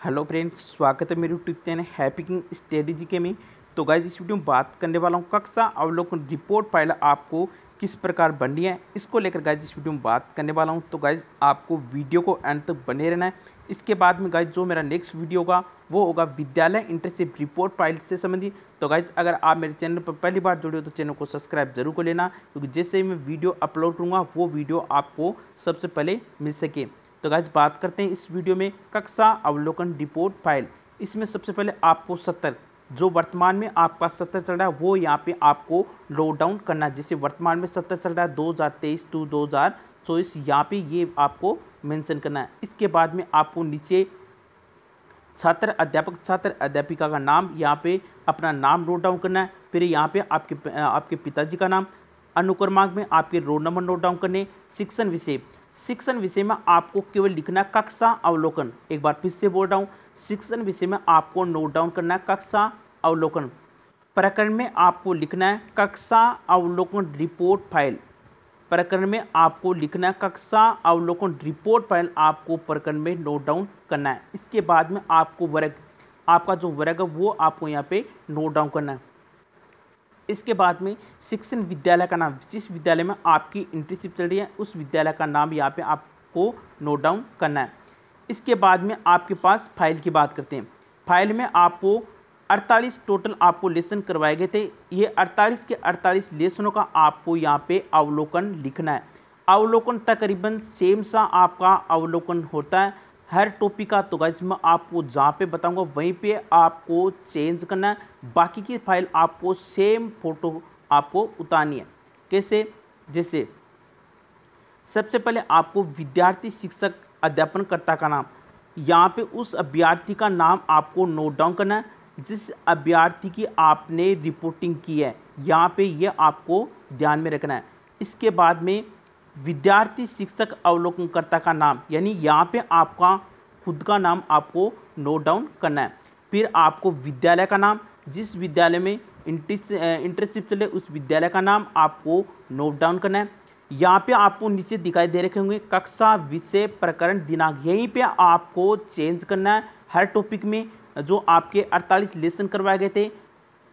Hello friends, स्वागत है मेरे यूट्यूब चैनल हैपिंग स्ट्रेटेजी के में। तो गाइज़ इस वीडियो में बात करने वाला हूँ कक्षा अवलोकन रिपोर्ट फ़ाइल आपको किस प्रकार बननी है, इसको लेकर गाइज़ इस वीडियो में बात करने वाला हूँ। तो गाइज़ आपको वीडियो को अंत तक बने रहना है। इसके बाद में गाइज़ जो मेरा नेक्स्ट वीडियो होगा, वो होगा विद्यालय इंटर्नशिप रिपोर्ट फ़ाइल से संबंधित। तो गाइज़ अगर आप मेरे चैनल पर पहली बार जुड़े हो तो चैनल को सब्सक्राइब ज़रूर कर लेना, क्योंकि जैसे ही मैं वीडियो अपलोड करूँगा, वो वीडियो आपको सबसे पहले मिल सके। तो गाइज़ बात करते हैं इस वीडियो में कक्षा अवलोकन रिपोर्ट फ़ाइल इसमें सबसे पहले आपको सत्तर, जो वर्तमान में आपका सत्तर चल रहा है, वो यहाँ पे आपको लो डाउन करना है। जैसे वर्तमान में सत्तर चल रहा है, दो हज़ार तेईस टू दो हज़ार चौबीस, यहाँ पे ये आपको मेंशन करना है। इसके बाद में आपको नीचे छात्र अध्यापक, छात्र अध्यापिका का नाम, यहाँ पे अपना नाम नोट डाउन करना है। फिर यहाँ पे आपके आपके पिताजी का नाम, अनुक्रमांक में आपके रोल नंबर नोट डाउन करने, शिक्षण विषय। शिक्षण विषय में आपको केवल लिखना कक्षा अवलोकन। एक बार फिर से बोल रहा हूँ, शिक्षण विषय में आपको नोट डाउन करना है कक्षा अवलोकन। प्रकरण में आपको लिखना है कक्षा अवलोकन रिपोर्ट फ़ाइल प्रकरण में आपको लिखना है कक्षा अवलोकन रिपोर्ट फ़ाइल आपको प्रकरण में नोट डाउन करना है। इसके बाद में आपको वर्ग, आपका जो वर्ग है वो आपको यहाँ पे नोट डाउन करना है। इसके बाद में शिक्षण विद्यालय का नाम, जिस विद्यालय में आपकी इंटर्नशिप चल रही है, उस विद्यालय का नाम यहाँ पे आपको नोट डाउन करना है। इसके बाद में आपके पास फ़ाइल की बात करते हैं। फ़ाइल में आपको 48 टोटल आपको लेसन करवाए गए थे। ये 48 के 48 लेसनों का आपको यहाँ पे अवलोकन लिखना है। अवलोकन तकरीबन सेम सा आपका अवलोकन होता है। हर टॉपिक का तो गाइज़ मैं आपको जहाँ पे बताऊँगा, वहीं पे आपको चेंज करना है। बाकी की फ़ाइल आपको सेम फ़ोटो आपको उतारनी है। कैसे? जैसे, सबसे पहले आपको विद्यार्थी शिक्षक अध्यापनकर्ता का नाम। यहाँ पे उस अभ्यर्थी का नाम आपको नोट डाउन करना है, जिस अभ्यर्थी की आपने रिपोर्टिंग की है। यहाँ पे ये आपको ध्यान में रखना है। इसके बाद में विद्यार्थी शिक्षक अवलोकनकर्ता का नाम, यानी यहाँ पे आपका खुद का नाम आपको नोट डाउन करना है। फिर आपको विद्यालय का नाम, जिस विद्यालय में इंटर्नशिप चले उस विद्यालय का नाम आपको नोट डाउन करना है। यहाँ पे आपको नीचे दिखाई दे रखे होंगे, कक्षा विषय प्रकरण दिनांक, यहीं पे आपको चेंज करना है हर टॉपिक में, जो आपके 48 लेसन करवाए गए थे,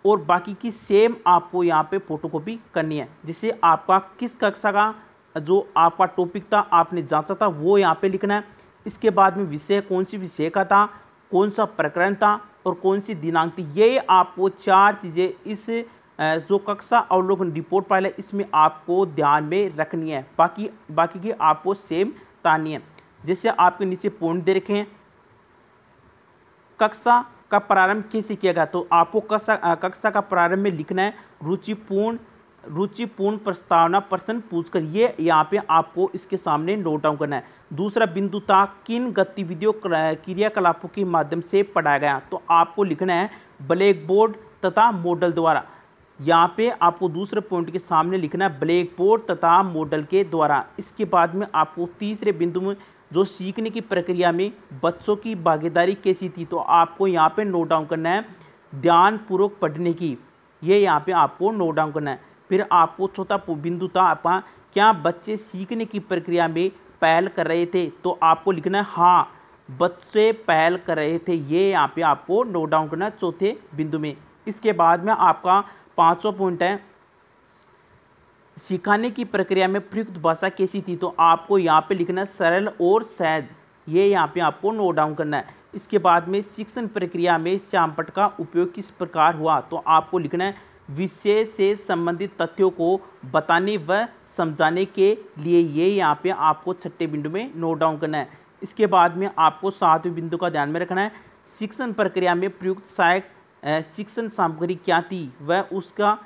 और बाकी की सेम आपको यहाँ पे फोटोकॉपी करनी है, जिससे आपका किस कक्षा का जो आपका टॉपिक था, आपने जांचा था, वो यहाँ पे लिखना है। इसके बाद में विषय कौन सी विषय का था, कौन सा प्रकरण था और कौन सी दिनांक थी, ये आपको चार चीज़ें इस जो कक्षा अवलोकन रिपोर्ट है, इसमें आपको ध्यान में रखनी है। बाकी बाकी की आपको सेम तानी है। जैसे आपके नीचे पॉइंट दे रखे हैं, कक्षा का प्रारंभ कैसे किया गया? तो आपको कक्षा कक्षा का प्रारंभ में लिखना है, रुचिपूर्ण रुचिपूर्ण प्रस्तावना प्रश्न पूछकर ये यहाँ पे आपको इसके सामने नोट डाउन करना है। दूसरा बिंदु था, किन गतिविधियों क्रियाकलापों के माध्यम से पढ़ाया गया? तो आपको लिखना है ब्लैक बोर्ड तथा मॉडल द्वारा। यहाँ पे आपको दूसरे पॉइंट के सामने लिखना है ब्लैक बोर्ड तथा मॉडल के द्वारा। इसके बाद में आपको तीसरे बिंदु में जो सीखने की प्रक्रिया में बच्चों की भागीदारी कैसी थी तो आपको यहाँ पे नोट डाउन करना है ध्यानपूर्वक पढ़ने की। ये यहाँ पे आपको नोट डाउन करना है। फिर आपको चौथा बिंदु था आपका, क्या बच्चे सीखने की प्रक्रिया में पहल कर रहे थे? तो आपको लिखना है हाँ बच्चे पहल कर रहे थे। ये यहाँ पे आपको नोट डाउन करना चौथे बिंदु में। इसके बाद में आपका पाँचवा पॉइंट है, सिखाने की प्रक्रिया में प्रयुक्त भाषा कैसी थी? तो आपको यहाँ पे लिखना है सरल और सहज। ये यहाँ पे आपको नोट डाउन करना है। इसके बाद में शिक्षण प्रक्रिया में श्यामपट का उपयोग किस प्रकार हुआ? तो आपको लिखना है विषय से संबंधित तथ्यों को बताने व समझाने के लिए ये यहाँ पे आपको छठे बिंदु में नोट डाउन करना है। इसके बाद में आपको सातवें बिंदु का ध्यान में रखना है। शिक्षण प्रक्रिया में प्रयुक्त सहायक शिक्षण सामग्री क्या थी वह उसका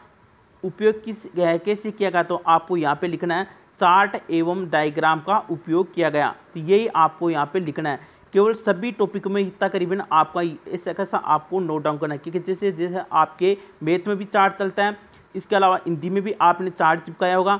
उपयोग किस कैसे किया गया? तो आपको यहाँ पे लिखना है। चार्ट एवं डायग्राम का उपयोग किया गया। तो यही आपको यहाँ पे लिखना है। केवल सभी टॉपिक में इतना करीबन आपका इस ऐसा आपको नोट डाउन करना है, क्योंकि जैसे जैसे आपके मैथ में भी चार्ट चलता है, इसके अलावा हिंदी में भी आपने चार्ट चिपकाया होगा,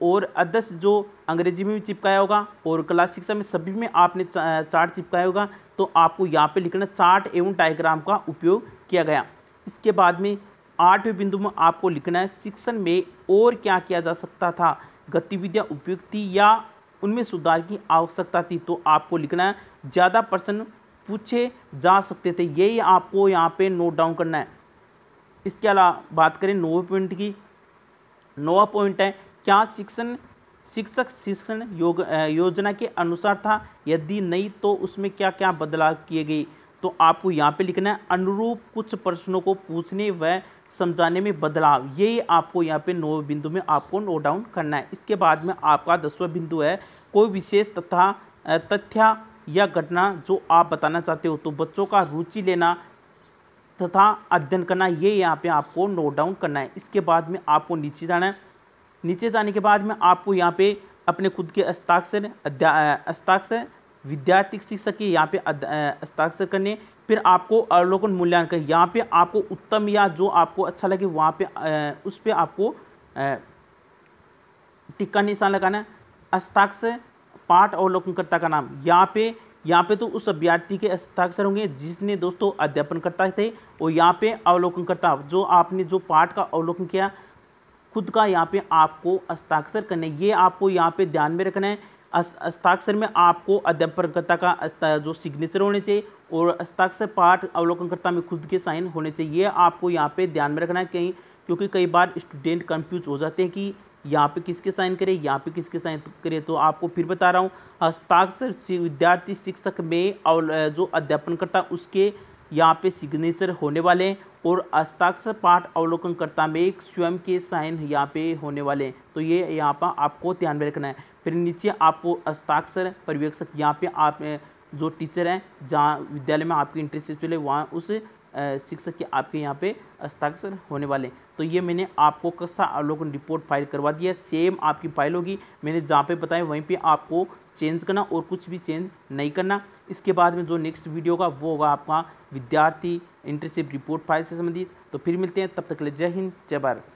और अदर्स जो अंग्रेज़ी में भी चिपकाया होगा, और क्लास शिक्षा में सभी में आपने चार्ट चिपकाया होगा तो आपको यहाँ पे लिखना चार्ट एवं डायग्राम का उपयोग किया गया। इसके बाद में आठवें बिंदु में आपको लिखना है शिक्षण में और क्या किया जा सकता था, गतिविधियाँ, उपयुक्त थी या उनमें सुधार की आवश्यकता थी तो आपको लिखना है, ज़्यादा प्रश्न पूछे जा सकते थे। यही आपको यहाँ पे नोट डाउन करना है। इसके अलावा बात करें नौवे पॉइंट की। नोवा पॉइंट है, क्या शिक्षण, शिक्षक शिक्षण योग योजना के अनुसार था? यदि नहीं तो उसमें क्या क्या बदलाव किए गए? तो आपको यहाँ पे लिखना है, अनुरूप कुछ प्रश्नों को पूछने व समझाने में बदलाव। यही आपको यहाँ पे नौ बिंदु में आपको नोट डाउन करना है। इसके बाद में आपका दसवां बिंदु है, कोई विशेष तथा तथ्य या घटना जो आप बताना चाहते हो तो बच्चों का रुचि लेना तथा अध्ययन करना, ये यहाँ पे आपको नोट डाउन करना है। इसके बाद में आपको नीचे जाना है। नीचे जाने के बाद में आपको यहाँ पे अपने खुद के हस्ताक्षर हस्ताक्षर विद्यार्थी शिक्षक के यहाँ पे हस्ताक्षर करने, फिर आपको अवलोकन मूल्यांकन यहाँ पे आपको उत्तम या जो आपको अच्छा लगे, वहाँ पे उस पर आपको टिक्का निशान लगाना, हस्ताक्षर, पाठ अवलोकनकर्ता का नाम। यहाँ पे यहाँ पे तो उस अभ्यर्थी के हस्ताक्षर होंगे, जिसने दोस्तों अध्यापन करता थे और यहाँ पे अवलोकनकर्ता, जो आपने जो पाठ का अवलोकन किया, खुद का यहाँ पे आपको हस्ताक्षर करना। ये आपको यहाँ पे ध्यान में रखना है। हस्ताक्षर में आपको अध्यापनकर्ता का जो सिग्नेचर होने चाहिए और हस्ताक्षर पाठ अवलोकनकर्ता में खुद के साइन होने चाहिए। ये आपको यहाँ पे ध्यान में रखना है कहीं, क्योंकि कई बार स्टूडेंट कंफ्यूज हो जाते हैं कि यहाँ पे किसके साइन करें, यहाँ पे किसके साइन करें। तो आपको फिर बता रहा हूँ, हस्ताक्षर विद्यार्थी शिक्षक में जो अध्यापनकर्ता उसके यहाँ पे सिग्नेचर होने वाले हैं और हस्ताक्षर पाठ अवलोकनकर्ता में एक स्वयं के साइन यहाँ पे होने वाले हैं। तो ये यहाँ पर आपको ध्यान में रखना है। फिर नीचे आपको हस्ताक्षर पर्यवेक्षक, यहाँ पे आप जो टीचर हैं, जहाँ विद्यालय में आपकी इंटरेस्ट चले वहाँ उस शिक्षक के आपके यहाँ पे हस्ताक्षर होने वाले तो ये मैंने आपको कसा अवलोकन रिपोर्ट फ़ाइल करवा दिया सेम आपकी फ़ाइल होगी। मैंने जहाँ पे बताया, वहीं पे आपको चेंज करना और कुछ भी चेंज नहीं करना। इसके बाद में जो नेक्स्ट वीडियो होगा वो होगा आपका विद्यार्थी इंटर्नशिप रिपोर्ट फ़ाइल से संबंधित। तो फिर मिलते हैं, तब तक के लिए जय हिंद, जय भारत।